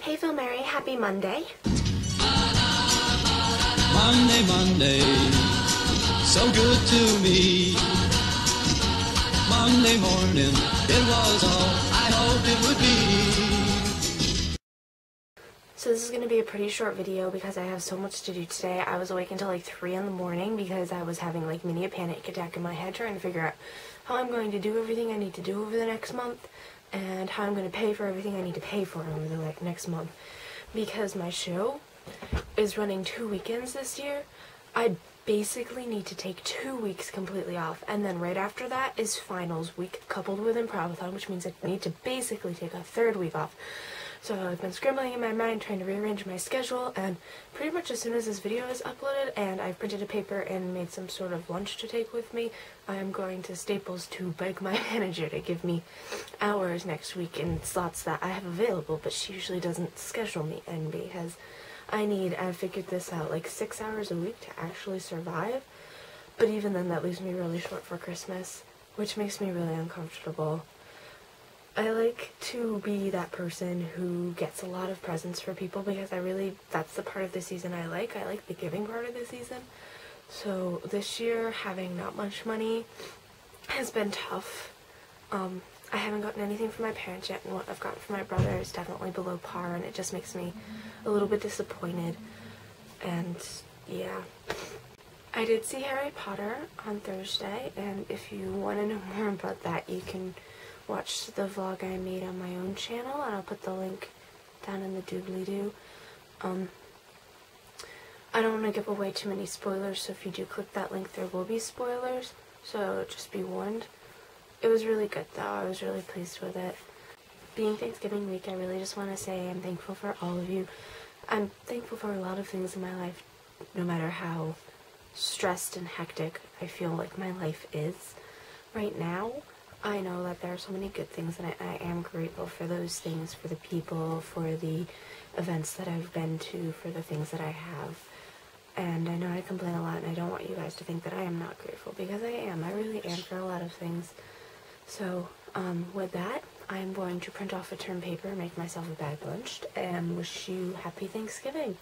Hey Phil Mary, happy Monday. Monday, Monday, so good to me. Monday morning, it was all I hoped it would be. So this is going to be a pretty short video because I have so much to do today. I was awake until like 3 in the morning because I was having like mini a panic attack in my head trying to figure out how I'm going to do everything I need to do over the next month and how I'm going to pay for everything I need to pay for over the like next month because my show is running two weekends this year. I basically need to take two weeks completely off and then right after that is finals week coupled with improvathon which means I need to basically take a third week off. So I've been scribbling in my mind trying to rearrange my schedule and pretty much as soon as this video is uploaded and I've printed a paper and made some sort of lunch to take with me, I am going to Staples to beg my manager to give me hours next week in slots that I have available but she usually doesn't schedule me and because I need, I've figured this out, like six hours a week to actually survive but even then that leaves me really short for Christmas which makes me really uncomfortable. I like to be that person who gets a lot of presents for people because I really, that's the part of the season I like. I like the giving part of the season. So this year, having not much money has been tough. Um, I haven't gotten anything from my parents yet, and what I've gotten from my brother is definitely below par, and it just makes me a little bit disappointed. And yeah. I did see Harry Potter on Thursday, and if you want to know more about that, you can watch the vlog I made on my own channel, and I'll put the link down in the doobly-doo. Um, I don't want to give away too many spoilers, so if you do click that link, there will be spoilers, so just be warned. It was really good, though. I was really pleased with it. Being Thanksgiving week, I really just want to say I'm thankful for all of you. I'm thankful for a lot of things in my life, no matter how stressed and hectic I feel like my life is right now. I know that there are so many good things, and I, I, am grateful for those things, for the people, for the events that I've been to, for the things that I have. And I know I complain a lot, and I don't want you guys to think that I am not grateful, because I am. I really am for a lot of things. So, um, with that, I'm going to print off a term paper, make myself a bag lunch, and wish you happy Thanksgiving.